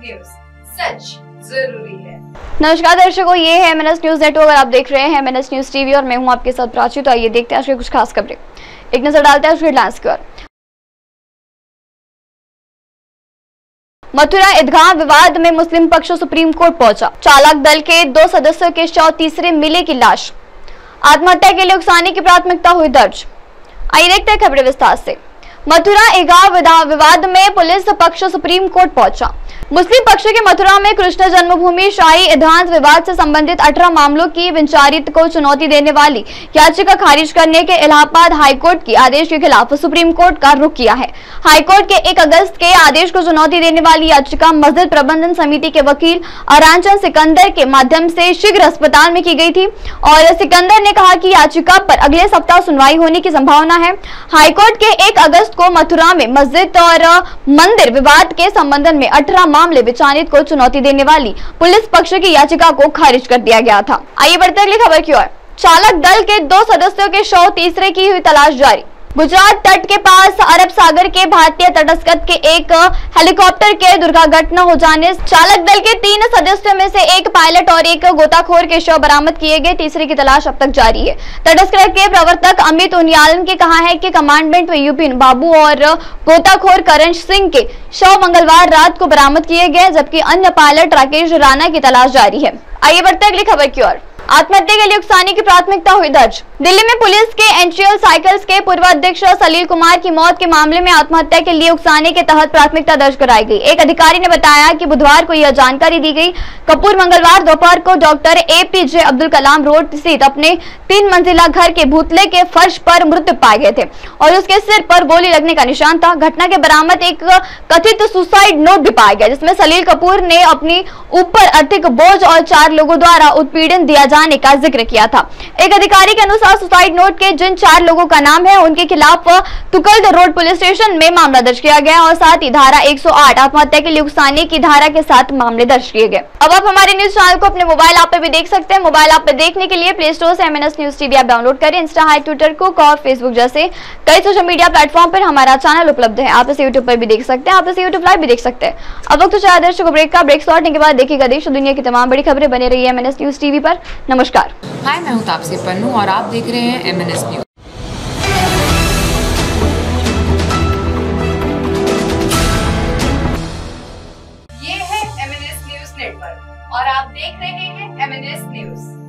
News सच ज़रूरी है। नमस्कार दर्शकों, ये है एमएनएस न्यूज़ नेटवर्क आप देख रहे हैं एमएनएस न्यूज़ टीवी और मैं हूँ आपके साथ प्राची तो आइए देखते हैं आज की कुछ खास खबरें। एक नज़र डालते हैं हेडलाइंस की ओर। मथुरा ईदगाह विवाद में मुस्लिम पक्ष सुप्रीम कोर्ट पहुँचा। चालक दल के दो सदस्यों के शव तीसरे मिले की लाश। आत्महत्या के लिए उकसाने की प्राथमिकता हुई दर्ज। आइए देखते हैं खबरें विस्तार से। मथुरा ईदगाह विवाद में पुलिस पक्ष सुप्रीम कोर्ट पहुँचा। मुस्लिम पक्ष के मथुरा में कृष्ण जन्मभूमि, शाही ईधांत विवाद से संबंधित 18 मामलों की विचारित को चुनौती देने वाली याचिका खारिज करने के इलाहाबाद हाईकोर्ट की आदेश के खिलाफ सुप्रीम कोर्ट का रुख किया है। हाईकोर्ट के 1 अगस्त के आदेश को चुनौती देने वाली याचिका मस्जिद प्रबंधन समिति के वकील अरांचन सिकंदर के माध्यम से शीघ्र अस्पताल में की गई थी और सिकंदर ने कहा कि याचिका पर अगले सप्ताह सुनवाई होने की संभावना है। हाईकोर्ट के एक अगस्त को मथुरा में मस्जिद और मंदिर विवाद के संबंधन में अठारह मामले विचारित को चुनौती देने वाली पुलिस पक्ष की याचिका को खारिज कर दिया गया था। आइए बढ़ते अगली खबर की ओर। चालक दल के दो सदस्यों के शव तीसरे की हुई तलाश जारी। गुजरात तट के पास अरब सागर के भारतीय तटस्थ के एक हेलीकॉप्टर के दुर्घटना हो जाने, चालक दल के तीन सदस्यों में से एक पायलट और एक गोताखोर के शव बरामद किए गए। तीसरे की तलाश अब तक जारी है। तटस्थ के प्रवर्तक अमित उनियालन के कहा है कि कमांडमेंट में यूपिन बाबू और गोताखोर करण सिंह के शव मंगलवार रात को बरामद किए गए, जबकि अन्य पायलट राकेश राणा की तलाश जारी है। आइए बढ़ते अगली खबर की ओर। आत्महत्या के लिए उकसाने की प्राथमिकता हुई दर्ज। दिल्ली में पुलिस के एनजीएल साइकिल्स के पूर्व अध्यक्ष सलील कुमार की मौत के मामले में आत्महत्या के लिए उकसाने के तहत प्राथमिकता दर्ज कराई गई। एक अधिकारी ने बताया कि बुधवार को यह जानकारी दी गई। कपूर मंगलवार दोपहर को doctor A P J Abdul Kalam road स्थित अपने तीन मंजिला घर के भूतले के फर्श पर मृत पाए गए थे और उसके सिर पर गोली लगने का निशान था। घटना के बरामद एक कथित सुसाइड नोट भी पाया गया, जिसमें सलील कपूर ने अपनी ऊपर आर्थिक बोझ और चार लोगों द्वारा उत्पीड़न दिया जाने का ज़िक्र किया था। एक अधिकारी के अनुसार सुसाइड नोट के जिन चार लोगों का नाम है, उनके खिलाफ तुकल्द रोड पुलिस स्टेशन में मामला दर्ज किया गया और साथ ही धारा 108 आत्महत्या के लिए उकसाने की धारा के साथ मामले दर्ज किए गए। अब आप हमारे न्यूज़ चैनल को अपने मोबाइल ऐप पे भी देख सकते हैं। मोबाइल ऐप पे देखने के लिए प्ले स्टोर से MNS news TV app download करें। इंस्टा हाई ट्विटर कुक और फेसबुक जैसे कई सोशल मीडिया प्लेटफॉर्म पर हमारा चैनल उपलब्ध है। आप इसे यूट्यूब पर भी देख सकते हैं। आप इसे यूट्यूब लाइव भी देख सकते हैं। अब वक्त चाहे दर्शकों ब्रेक का। ब्रेक शॉर्टने के बाद देखिएगा देश दुनिया की तमाम बड़ी खबरें। बने रही है एमएनएस न्यूज़ टीवी पर। नमस्कार। हाय, मैं हूँ तापसी पन्नू और आप देख रहे हैं एम एन एस न्यूज़ ये है M N S news network और आप देख रहे हैं एम एन एस न्यूज़